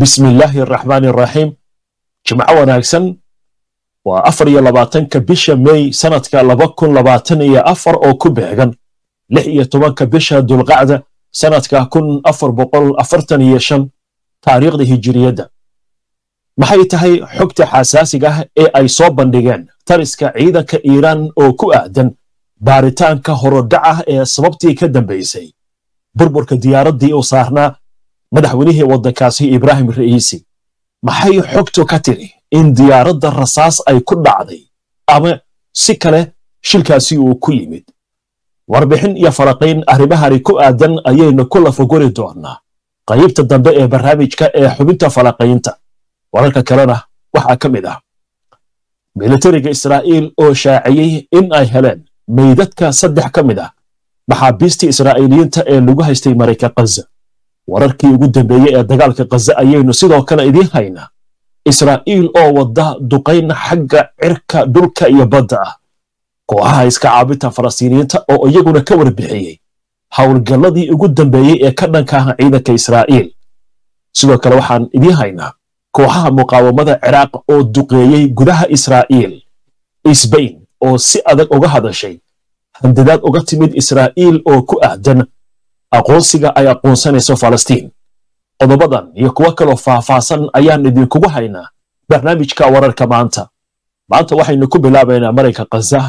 bismi illaahi araxmaani araxiim jimco wanaagsan waa afar iyo labaatanka bisha mey sanadka laba kun labaatan iyo afar oo ku beegan. Lix iyo tobanka bisha dulqacda sanadka kun afar boqol afartan iyo shan. Taariikhda hijiriyadda maxay tahay xogta xasaasiga ah ee ay soo bandhigeen? Tariska ciidanka iiraan oo ku aadan baaritaanka horodhaca ee sababtii ka dambaysay burburka diyaaraddii uu saarnaa madaxweynihii waddankaasi ibraahim ra'iisi maxay xogtu ka tiri in diyaaradda rasaas ay ku dhacday ama si kale shilkaasi uu ku yimid? Warbixin iyo faraqayn arrimahani ku aadan ayaynu ku lafaguri doonnaa qaybta dambe ee barnaamijka ee xubinta falaqaynta wararka kalena waxaa ka mid ah. Militariga israa'iil oo shaaciyey in ay heleen meydadka saddex ka mid ah. Maxaabiistii israa'iiliyiinta ee lagu haystay marayka khaza wararkii ugu dambeeyey ee dagaalka khaza ayaynu sidoo kale idiin haynaa. Israa'iil oo wadda duqayn xagga cirka dhulka iyo badda ah. Kooxaha iska caabinta falastiiniyiinta oo iyaguna ka warbixiyey howlgalladii ugu dambeeyey ee ka dhanka ah ciidanka israa'iil. Sidoo kale waxaan idiin haynaa kooxaha muqaawamada ciraaq oo duqeeyey gudaha israa'iil. Isbayn oo si adag uga hadashay. Handadaad uga timid israa'iil oo ku aadan aqoonsiga ay aqoonsanayso falastiin. Qodobadan iyo kuwo kaloo faahfaahsan ayaan idinkugu haynaa barnaamijka wararka maanta. Maanta waxaynu ku bilaabaynaa marayka khaza.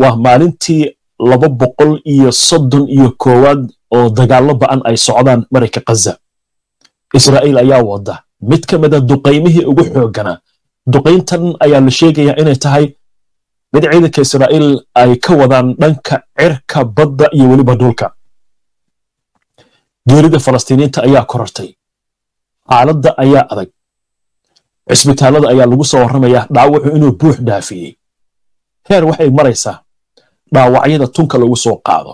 Waa maalintii laba boqol iyo soddon iyo koowaad oo dagaallo ba'an ay socdaan marayka khaza. Israa'iil ayaa wada mid ka mida duqaymihii ugu xoogganaa duqayntan ayaa la sheegayaa inay tahay mid ciidanka israa'iil ay ka wadaan dhanka cirka badda iyo weliba dhulka geerida falastiiniyiinta ayaa korortay. Xaaladda ayaa adag. Cisbitaallada ayaa lagu soo warramayaa dhaawacu inuu buux dhaafiyey. Heer waxay maraysaa dhaawacyada tunka lagu soo qaado.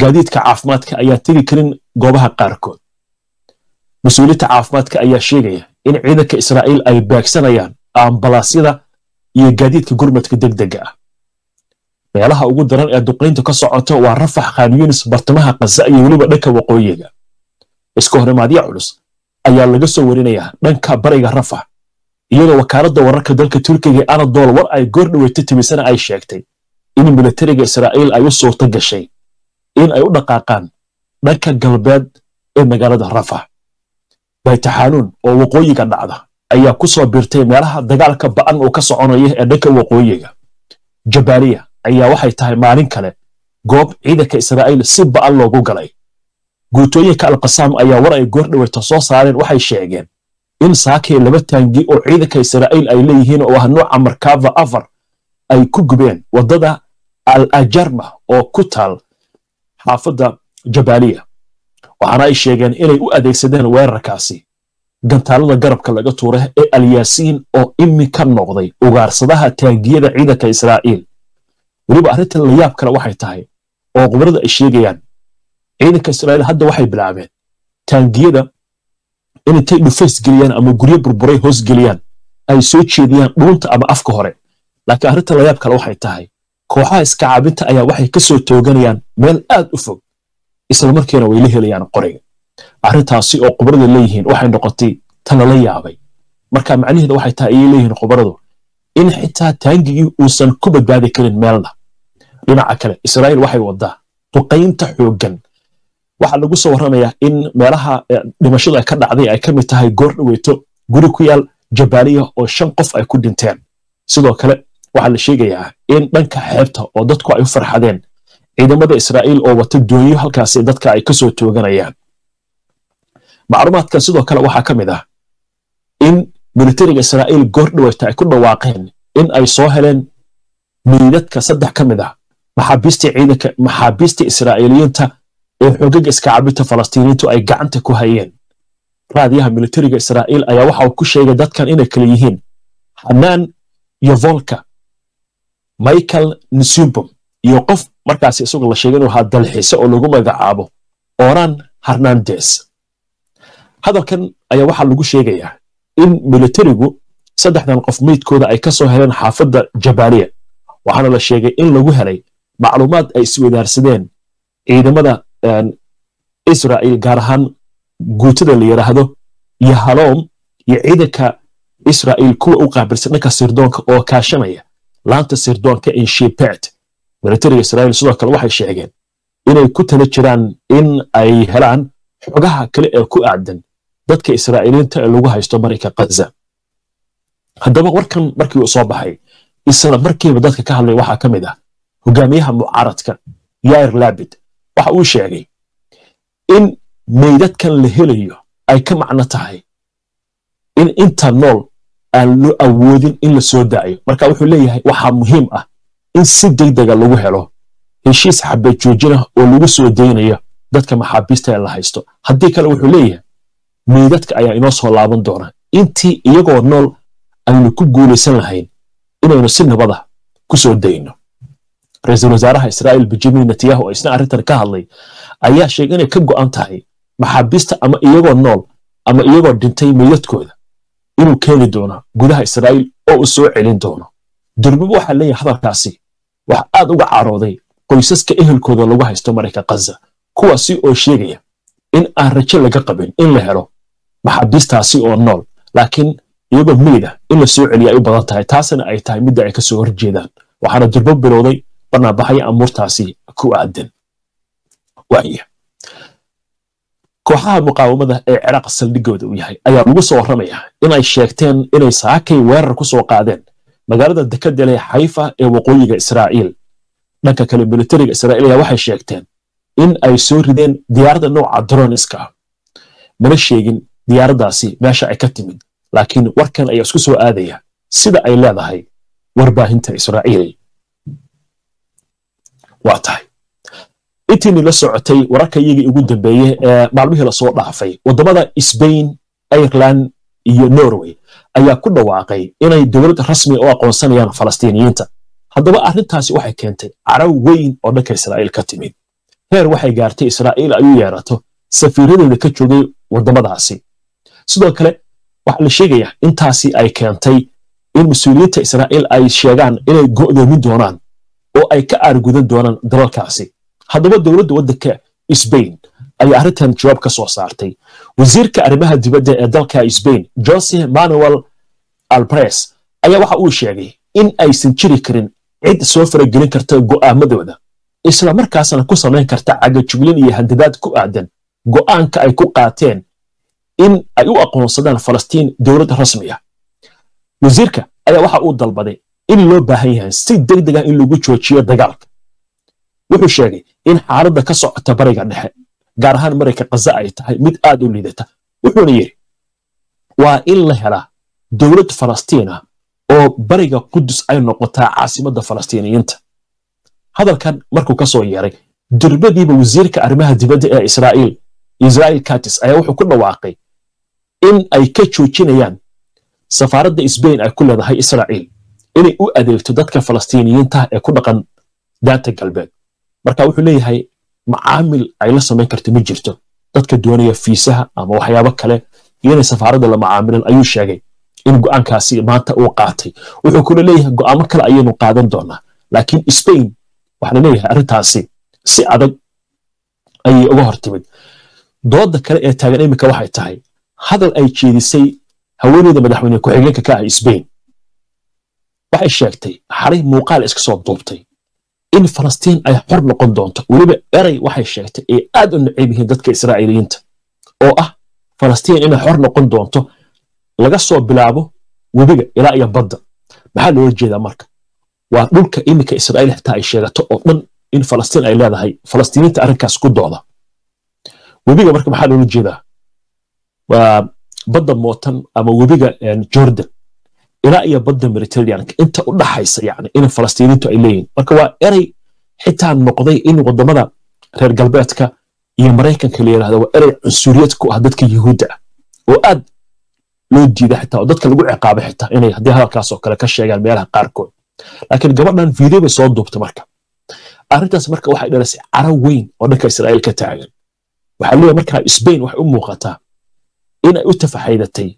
Gaadiidka caafimaadka ayaa tegi karin goobaha qaarkood. Mas'uuliyiinta caafimaadka ayaa sheegaya in ciidanka israa'iil ay baagsanayaan ambalaasyada iyo gaadiidka gurmadka degdega ah meelaha ugu daran ee duqayntu ka socoto waa rafax khan yunis bartamaha khaza iyo weliba dhanka waqooyiga. Iska horimaadyo culus ayaa laga soo warinayaa dhanka bariga rafax iyadoo wakaaladda wararka dalka turkiga anadol war ay goor dhaweyta timisana ay sheegtay in militariga israa'iil ay u suurto gashay in ay u dhaqaaqaan dhanka galbeed ee magaalada rafax. Baytaxaanuun oo waqooyiga dhacda ayaa ku soo biirtay meelaha dagaalka ba'an uu ka soconaya ee dhanka waqooyiga. Jabaaliya ayaa waxay tahay maalin kale. Goob ciidanka israa'iil si ba'an loogu galay. Guutooyinka alqasaam ayaa war ay goor dhaweyta soo saareen waxay sheegeen in saakay laba taangi oo ciidanka israa'iil ay leeyihiin oo ah nooca markava afar ay ku gubeen waddada al ajarma oo ku taal xaafadda jabaaliya. Waxaana ay sheegeen inay u adeegsadeen weerarkaasi. Gantaalada garabka laga tuura ee alyaasiin oo iminka noqday ugaarsadaha taangiyada ciidanka israa'iil weliba arrintan layaab kale waxay tahay oo qubarada ay sheegayaan ciidanka israa'iil hadda waxay bilaabeen taangiyada in intay dhufays geliyaan ama guryo burburay hoos geliyaan ay soo jeediyaan dhuunta ama afka hore. Laakiin arrintan layaab kale waxay tahay kooxaha iska caabinta ayaa waxay ka soo tooganayaan meel aad u fog isla markiina way la helayaan qoriga arrintaasi oo qubarada leeyihiin waxay noqotay tan lala yaabay. Marka macnaheeda waxay tahay ayay leeyihiin qubaradu in xitaa taangigii uusan ku badbaadi karin meelna. Dhinaca kale israa'iil waxay wadaa duqaynta xooggan. Waxaa lagu soo warramayaa in meelaha dhimashadu ay ka dhacday ay ka mid tahay goor dhaweyto guri ku yaal jabaaliya oo shan qof ay ku dhinteen. Sidoo kale waxaa la sheegayaa in dhanka xeebta oo dadku ay u farxadeen ciidamada israa'iil oo wata doonyo halkaasi dadka ay ka soo tooganayaan. Macluumaadkan sidoo kale waxaa ka mid ah in militariga israa'iil goor dhaweyta ay ku dhawaaqeen in ay soo heleen meydadka saddex ka mid ah maxaabiistii ciidanka maxaabiistii israa'iiliyiinta ee xoogaga iska cabinta falastiiniintu ay gacanta ku hayeen. Raadiyaha militariga israa'iil ayaa waxa uu ku sheegay dadkan inay kala yihiin hanaan iyo volka michael nsumbom iyo qof markaasi isagu la sheegay inuu ahaa dalxiise oo lagu magacaabo oran hernandes hadalkan ayaa waxaa lagu sheegayaa in militarigu saddexdan qof meydkooda ay ka soo heleen xaafadda jabaaliya. Waxaana la sheegay in lagu helay macluumaad ay iswadaarsadeen ciidamada israa'iil gaar ahaan guutada la yidhaahdo iyo haloom iyo ciidanka israa'iil kuwa u qaabilsan dhanka sirdoonka oo kaashanaya laanta sirdoonka in shipet. Militariga israa'iil sidoo kale waxay sheegeen inay ku tala jiraan in ay helaan xogaha kale ee ku aadan dadka israa'iiliinta ee lagu haysto marinka khaza haddaba warkan markii uu soo baxay isla markiiba dadka ka hadlay waxaa ka mid ah hogaamiyaha mucaaradka yair labid. Waxa uu sheegay in meydadkan la helayo ay ka macno tahay in inta nool aan loo awoodin in la soo daayo. Marka wuxuu leeyahay waxaa muhiim ah in si degdega lagu helo heshiis xabeed joojina oo lagu soo daynayo dadka maxaabiista ee la haysto. Haddii kale wuxuu leeyahay meydadka ayaa inoo soo laaban doona. Intii iyagoo nool aynu ku guulaysan lahayn inaynu si nabada ku soo dayno. Ra'iisul wasaaraha israa'iil benjamin netanyahu oo isna arrintan ka hadlay ayaa sheegay inay ka go'an tahay maxaabiista ama iyagoo nool ama iyagoo dhintay meydadkooda inuu keeni doono gudaha israa'iil oo uu soo celin doono. Durbiba waxaa leeyahay hadalkaasi wax aad uga carooday qoysaska ehelkooda lagu haysto marayka khaza kuwaasi oo sheegaya in aan rajo laga qabin in la helo maxaabiistaasi oo nool. Laakiin iyagoo meyda in la celiya ay u badan tahay taasina ay tahay midda ay ka soo horjeedaan. Waxaana durbo bilowday barnaabaxyo amuurtaasi ku aadan kooxaha muqaawamada ee ciraaq saldhigooda uu yahay ayaa lagu soo warramaya inay sheegteen inay saakay weerar ku soo qaadeen magaalada dekadda leh xayfa ee waqooyiga israa'iil. Dhanka kale militariga israa'iil ayaa waxay sheegteen in ay soo rideen diyaaradda nooca droniska ah mana sheegin diyaaraddaasi meesha ay ka timid laakiin warkan ayaa isku soo aadaya sida ay leedahay warbaahinta israa'iil. Waa tahay. Intiini la socotay wararka iyagii ugu dambeeye ee maalmihii la soo dhaafay waddamada sbain ireland iyo norway ayaa ku dhawaaqay inay dowlad rasmi u aqoonsanayaan falastiiniyiinta. Haddaba arrintaasi waxay keentay caraw weyn oo dhanka israa'iil ka timid. Heer waxay gaartay israa'iil ay yeerato safiiradeeda ka joogay waddamadaasi sidoo kale waxaa la sheegaya intaasi ay keentay in mas'uuliyiinta israa'iil ay sheegaan inay go'doomin doonaan oo ay ka aargudan doonaan dalalkaasi. Haddaba dowladda waddanka sbain ayaa arrintan jawaab ka soo saartay. Wasiirka arrimaha dibadda ee dalka sbain jose manuel albres ayaa waxa uu sheegay in aysan jiri karin cid soo faragelin karta go'aamadooda isla markaasna ku samayn karta cagajuglin iyo handadaad ku aadan go'aanka ay ku qaateen in ay u aqoonsadaan falastiin dowlad rasmi ah. Wasiirka ayaa waxa uu dalbaday in loo baahan yahay si degdeg ah in lagu joojiyo dagaalka. Wuxuu sheegay in xaaladda ka socota bariga dhexe gaar ahaan marayka kaza ay tahay mid aad u liidata. Wuxuuna yidhi waa in la helaa dowlad falastiin ah oo bariga qudus ay noqotaa caasimadda falastiiniyiinta. Hadalkan markuu ka yeeray durbadiiba wasiirka arrimaha dibadda ee israa'iil israel katis ayaa wuxuu ku dhawaaqay in ay ka joojinayaan safaaradda sbain ay ku leedahay israa'iil inay u adeegto dadka falastiiniyiinta ee ku dhaqan daanta galbeed. Marka wuxuu leeyahay macaamil ay la samayn karto ma jirto. Dadka doonaya fiisaha ama waxyaabo kale inay safaaradda la macaamilin ayuu sheegay in go'aankaasi maanta uu qaatay. Wuxuu kula leeyahay go'aamo kale ayaynu qaadan doonaa. Laakiin sbain waxaa leeyahay arrintaasi si adag ayay uga hor timid dooda kale ee taagan iminka waxay tahay hadal ay jeedisay haweeneyda madaxweyne ku-xigeenka ka ah sbain waxay sheegtay xalay muuqaal iska soo duubtay. In falastiin ay xor noqon doonto. Weliba erey waxay sheegtay ay aad u necab yihiin dadka israa'iiliyiinta oo ah falastiin inay xor noqon doonto laga soo bilaabo webiga ilaa iyo badda. Maxaa loola jeedaa marka? Waa dhulka iminka israa'iil xitaa ay sheegato oo dhan in falastiin ay leedahay falastiiniinta arrinkaas ku dooda. Webiga marka maxaa loola jeedaa waa badda mootan ama webiga jordan. Ilaa iyo badda mediterraneanka inta u dhaxaysa yani in falastiiniintu ay leeyihiin marka waa erey xitaa noqday in waddamada reer galbeedka iyo maraykanka la yidhahdo waa erey cunsuriyad ku ah dadka yuhuudda. Ah oo aad loo diida xitaa oo dadka lagu ciqaabay xitaa inay haddii hadalkaasoo kale ka sheegaan meelaha qaarkood. Laakiin gabadhan video bay soo duubtay marka. Arrintaas marka waxay dhalisay caro weyn oo dhanka israa'iil ka taagan. Waxaa leeyahay markaa sbain waxay u muuqataa in ay u tafaxaydatay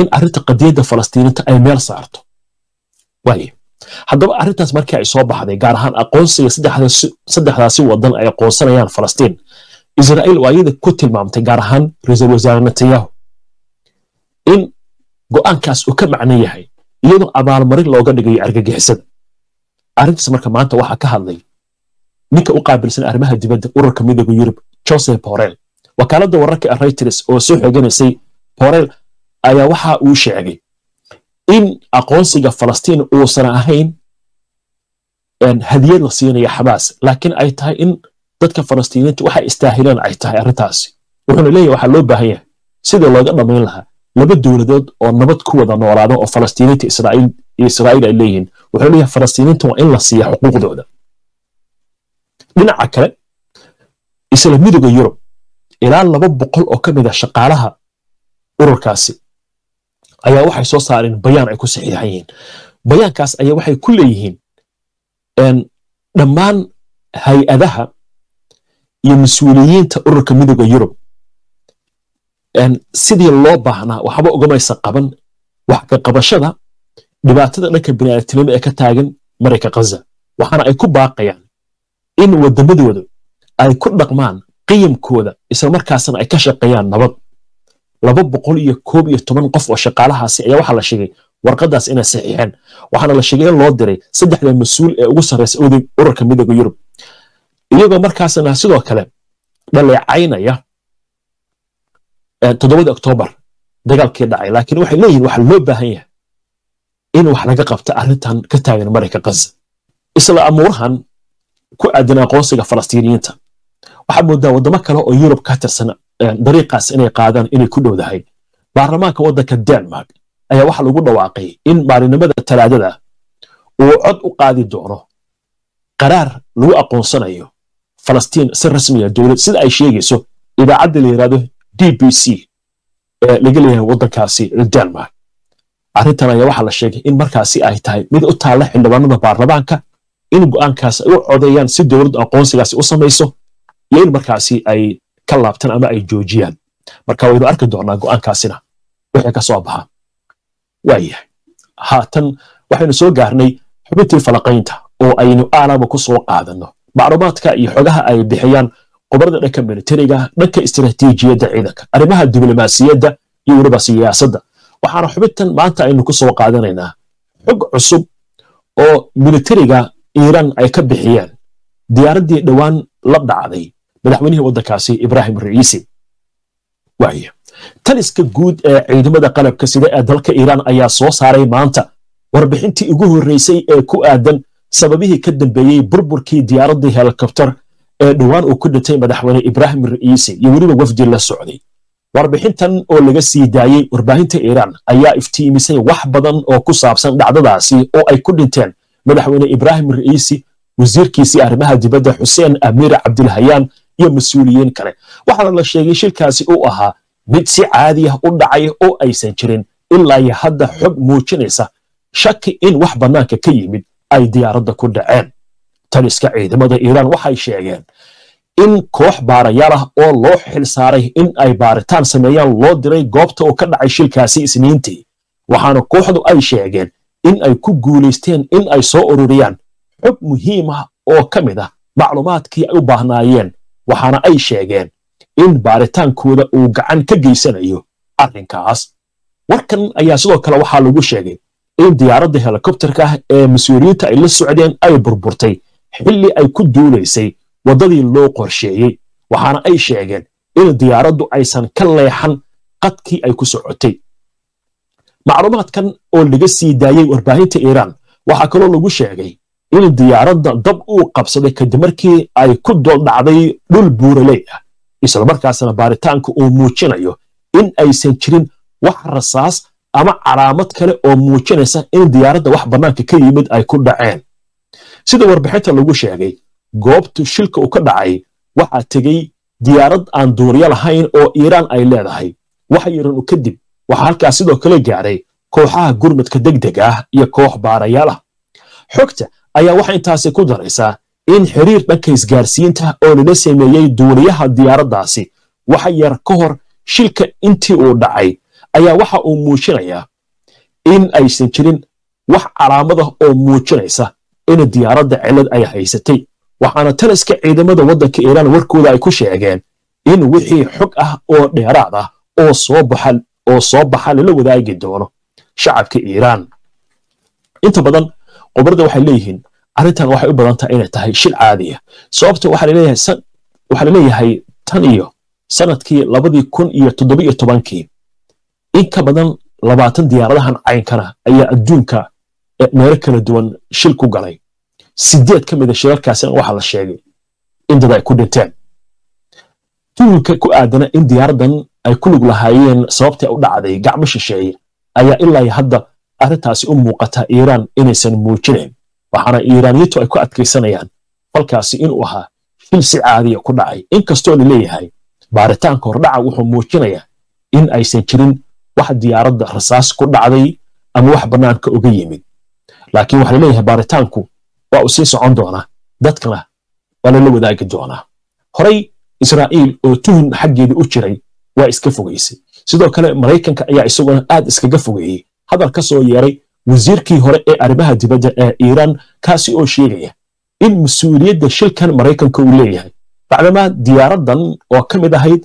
in arrinta qadiyadda falastiiniinta ay meel saarto. Waaye haddaba arrintaas markii ay soo baxday gaar ahaan aqoonsiga saddexdaasi wadan ay aqoonsanayaan falastiin israa'iil waa iyada ku tilmaamtay gaar ahaan ra'iisul wasaare netanyahu go'aankaas uu ka macno yahay iyadoo abaalmarin looga dhigayo argagixisada arrintaas marka maanta waxaa ka hadlay ninka u qaabilsan arrimaha dibadda ururka midooda yurub joseph borel wakaaladda wararka reuters oo soo xoganaysay borel ayaa waxa uu sheegay in aqoonsiga falastiin uusan ahayn hadiyad la siinaya xamaas laakiin ay tahay in dadka falastiiniinta waxay istaahilaan ay tahay arrintaasi wuxuuna leeyahay waxaa loo baahan yahay sidii looga dhammayn lahaa laba dowladood oo nabad ku wada noolaada oo falastiiniinta israa'iil ay leeyihiin. Wuxuu leeyahay falastiiniinta waa in la siiya xuquuqdooda. Dhinaca kale isla midooda yurub ilaa laba boqol oo ka mid a shaqaalaha ururkaasi ayaa waxay soo saareen bayaan ay ku saxiixan yihiin. Bayaankaas ayaa waxay ku leeyihiin dhammaan hay'adaha iyo mas'uuliyiinta ururka midooda yurub. Sidii loo baahnaa waxba ugamaysa qaban wax ka qabashada dhibaatada dhanka bini'aadamnimo ee ka taagan marayka khaza waxaana ay ku baaqayaan in waddamadooda ay ku dhaqmaan qiyamkooda islamarkaasna ay ka shaqeeyaan nabad laba boqol iyo koob iyo toban qof oo shaqaalahaasi ayaa waxaa la sheegay warqadaas inay saxiixeen. Waxaana la sheegay in loo diray saddexda mas'uul ee ugu sarreysa ururka midooda yurub. Iyagoo markaasna sidoo kale dhaleecaynaya toddobada oktoobar dagaalkii dhacay laakiin waxay leeyihiin waxaa loo baahan yahay in wax laga qabta arrintan ka taagan marayka khaza isla amuurahan ku aadan aqoonsiga falastiiniyiinta waxaa moodaa waddamo kale oo yurub ka tirsan dariiqaas inay qaadaan inay ku dhowdahay. Baarlamaanka waddanka denmark ayaa waxaa lagu dhawaaqay in maalinimada talaadada uu cod u qaadi doono qaraar lagu aqoonsanayo falastiin si rasmiya dowlad. Sida ay sheegayso idaacadda la yidhahdo d b c ee laga leeyahay waddankaasi denmark. Arrintan ayaa waxaa la sheegay in markaasi ay tahay mid u taalla xildhibaanada baarlamaanka in go'aankaas ay u codeeyaan si dowladdu aqoonsigaasi u samayso iyo in markaasi ay ka laabtaan ama ay joojiyaan. Marka waynu arki doonaa go'aankaasina wixii ka soo waayahay haatan waxaynu soo gaarnay xubintii falaqaynta oo aynu aalaba ku soo qaadanno. Macluumaadka iyo xogaha ay bixiyaan qobarada dhanka militariga dhanka istiraatiijiyadda ciidanka arrimaha diblomaasiyadda iyo weliba siyaasadda. Waxaana xubintan maanta aynu ku soo qaadanaynaa xog cusub oo militariga iiraan ay ka bixiyeen diyaaraddii dhowaan la dhacday madaxweynihii waddankaasi ibraahim ra'iisi waaya taliska guud ee ciidamada qalabka sida ee dalka iiraan ayaa soo saaray maanta. Warbixintii ugu horreysay ee ku aadan sababihii ka dambeeyey burburkii diyaaraddii helikobtar ee dhowaan uu ku dhintay madaxweyne ibraahim ra'iisi iyo weliba wafdi la socday. Warbixintan oo laga sii daayey warbaahinta iiraan ayaa iftiimisay wax badan oo ku saabsan dhacdadaasi oo ay ku dhinteen madaxweyne ibraahim ra'iisi wasiirkiisii arrimaha dibadda xuseen amiir cabdilhayaan iyo mas'uuliyiin kale. Waxaana la sheegay shilkaasi uu ahaa mid si caadi ah u dhacay oo aysan jirin ilaa iyo hadda xog muujinaysa shaki in wax bannaanka ka yimid ay diyaaradda ku dhaceen. Taliska ciidamada iiraan waxay sheegeen in koox baarayaal ah oo loo xil saaray in ay baaritaan sameeyaan loo diray goobta uu ka dhacay shilkaasi isniintii. Waxaana kooxdu ay sheegeen in ay ku guulaysteen in ay soo ururiyaan. Xog muhiim ah oo ka mid ah macluumaadkii ay u baahnaayeen waxaana ay sheegeen in baaritaankooda uu gacan ka geysanayo arrinkaas. Warkan ayaa sidoo kale waxaa lagu sheegay in diyaaradda helikobtarka ah ee mas'uuliyiinta ay la socdeen ay burburtay xilli ay ku duulaysay waddadii loo qorsheeyey. Waxaana ay sheegeen in diyaaraddu aysan ka leexan qadkii ay ku socotay. Macluumaadkan oo laga sii daayey warbaahinta iiraan waxaa kaloo lagu sheegay in diyaaradda dab uu qabsaday kadib markii ay ku dooldhacday dhul buuraley ah. Islamarkaasna baaritaanka uu muujinayo in aysan jirin wax rasaas ama calaamad kale oo muujinaysa in diyaaradda wax bannaanka ka yimid ay ku dhaceen. Sida warbixinta lagu sheegay goobtu shilka uu ka dhacay waxaa tegey diyaarad aan duuriyo lahayn oo iiraan ay leedahay. Wax yaran u kadib waxaa halkaas sidoo kale gaaray kooxaha gurmadka degdeg ah iyo koox baarayaal ah xogta ayaa waxay intaasi ku daraysaa in xiriir dhanka isgaarsiinta oo lala sameeyey duuliyaha diyaaraddaasi waxa yar ka hor shilka intii uu dhacay ayaa waxa uu muujinayaa in aysan jirin wax calaamadah oo muujinaysa in diyaaradda cilad ay haysatay. Waxaana taliska ciidamada waddanka iiraan warkooda ay ku sheegeen in wixii xog ah oo dheeraad ah oo soo baxa oo soo baxa lala wadaagi doono shacabka iiraan. Inta badan qobarada waxay leeyihiin arrintan waxay u badan tahay inay tahay shil caadiya sababta waxaa la leeyahay tan iyo sannadkii labadii kun iyo toddoba iyo tobankii. In ka badan labaatan diyaaradahan caynkana ayaa adduunka meelo kala duwan shil ku galay. Sideed ka mida shilalkaasina waxaa la sheegay in dad ay ku dhinteen. Tuulka ku aadana in diyaaradan ay ku lug lahaayeen sababtii u dhacday gacmo shisheeye ayaa ilaa hadda arrintaasi u muuqata iiraan inaysan muujinayn waxaana iiraaniyiintu ay ku adkaysanayaan falkaasi inuu ahaa shil si caadiya ku dhacay. Inkastoo la leeyahay baaritaanka hordhaca wuxuu muujinayaa in aysan jirin wax diyaaradda rasaas ku dhacday ama wax bannaanka uga yimid. Laakiin waxaa la leeyahay baaritaanku waa uu sii socon doonaa dadkana waa lala wadaagi doonaa. Horey israa'iil oo tuhun xaggeeda u jiray waa iska fogaysay sidoo kale maraykanka ayaa isaguna aad iskaga fogeeyey hadal ka soo yeeray wasiirkii hore ee arrimaha dibadda ee iiraan kaasi oo sheegaya in mas'uuliyadda shilkan maraykanka uu leeyahay. Bacdamaa diyaaradan oo ka mid ahayd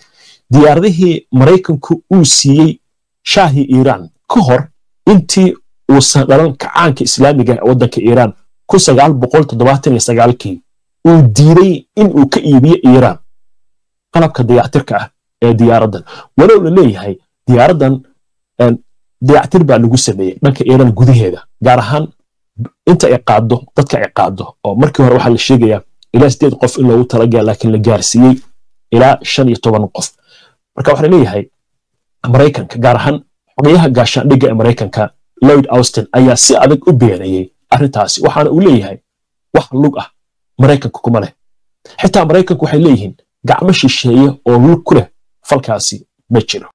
diyaaradihii maraykanku uu siiyey shaahii iiraan ka hor intii uusan dhalan kacaanka islaamiga ee waddanka iiraan sagaalkii uu diiday in uu ka iibiyo iiraan qalabka dayactirka ah ee diyaaraddan. Walow la leeyahay diyaaraddan dayactir baa lagu sameeyey dhanka iiraan gudaheeda gaar ahaan inta ay dadka ay oo markii hore waxaa la sheegayaa ilaa sideed qof in loogu talagala laakiin la gaarsiiyey ilaa shan iyo toban qof. Marka waxaa leeyahay maraykanka gaar ahaan xogayaha gaashaandhigga ee maraykanka lloyd austin ayaa si adag u beenayey arrintaasi. Waxaana uu leeyahay wax lug ah maraykanka kuma leh. Xitaa maraykanku waxay leeyihiin gacmo shisheeye oo lug ku leh falkaasi ma jiro